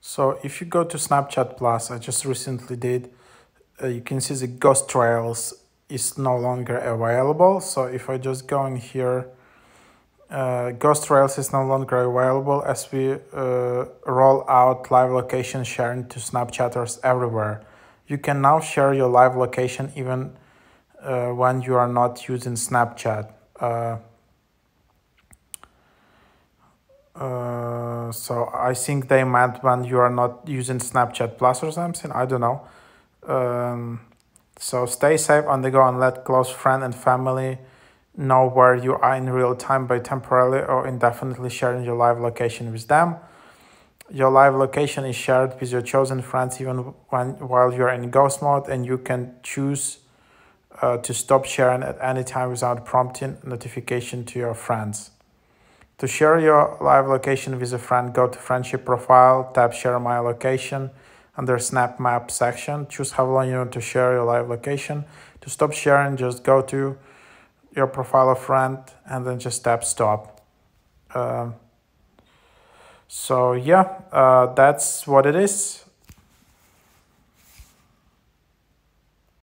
So if you go to Snapchat Plus, I just recently did, uh, you can see the Ghost Trails is no longer available. So if I just go in here, uh, Ghost Trails is no longer available as we uh, roll out live location sharing to Snapchatters everywhere. You can now share your live location even uh, when you are not using Snapchat. Uh, uh, so I think they meant when you are not using Snapchat Plus or something. I don't know. Um, so stay safe on the go and let close friend and family know where you are in real time by temporarily or indefinitely sharing your live location with them. Your live location is shared with your chosen friends even when while you're in ghost mode and you can choose uh, to stop sharing at any time without prompting notification to your friends. To share your live location with a friend, go to friendship profile, tap share my location under snap map section, choose how long you want to share your live location. To stop sharing, just go to your profile of friend and then just tap stop. Um, so yeah, uh, that's what it is.